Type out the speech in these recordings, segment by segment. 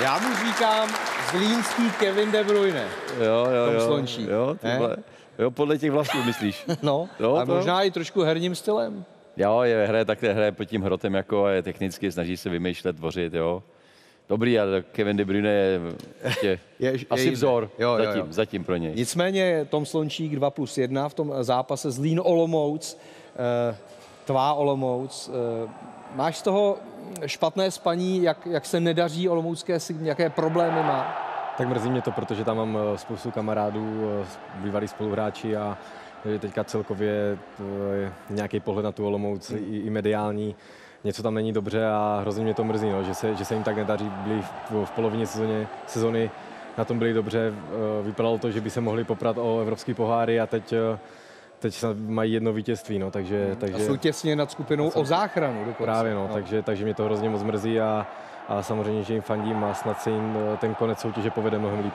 Já mu říkám zlínský Kevin De Bruyne. Jo, jo, jo. Slončí. Jo, tyhle, jo, podle těch vlastů myslíš. No, Jo, a to- možná i trošku herním stylem. Jo, je hraje takhle, hraje pod tím hrotem jako a je technicky, snaží se vymýšlet, tvořit, jo. Dobrý, ale Kevin De Bruyne je, Je- je asi jiný. vzor Jo, jo, jo. zatím, zatím pro něj. Nicméně Tom Slončík 2 plus 1 v tom zápase Zlín Olomouc, eh, tvá Olomouc. Eh, máš z toho špatné spaní, jak, jak se nedaří Olomoucké sigmy, jaké problémy má? Tak mrzí mě to, protože tam mám eh, spoustu kamarádů, eh, bývalí spoluhráči a že teďka celkově eh, nějaký pohled na tu Olomouc i, i mediální, něco tam není dobře a hrozně mě to mrzí, no, že, se, že se jim tak nedaří. Byli v, v polovině sezóně, sezony na tom byli dobře, eh, vypadalo to, že by se mohli poprat o evropský poháry a teď, eh, teď mají jedno vítězství, no, takže, A takže jsou těsně nad skupinou o záchranu dokonce. právě, no, takže, takže mě to hrozně moc mrzí a, a samozřejmě, že jim fandím a snad se jim eh, ten konec soutěže povede mnohem líp.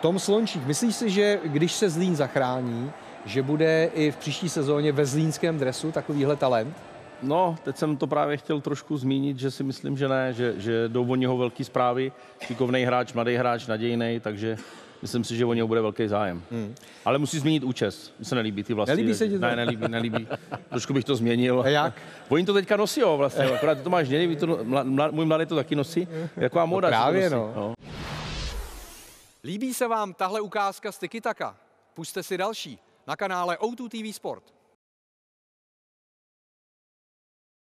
Tom Slončík, myslíš si, že když se Zlín zachrání, že bude i v příští sezóně ve zlínském dresu takovýhle talent? No, teď jsem to právě chtěl trošku zmínit, že si myslím, že ne, že, že jdou o něho velký zprávy, šikovný hráč, mladý hráč, nadějný, takže myslím si, že o něho bude velký zájem. Hmm. Ale musí změnit účest. Mně se nelíbí ty vlasy. Nelíbí se ti to? Ne, nelíbí, nelíbí. Trošku bych to změnil. A jak? Oni to teďka nosí, jo, vlastně. Akorát ty to máš hnědý, to, mla, mla, můj mladý to taky nosí. Jaková moda. že to právě, nosí. no. Líbí se vám tahle ukázka z Tiki Taka? Puste si další na kanále O2 TV Sport.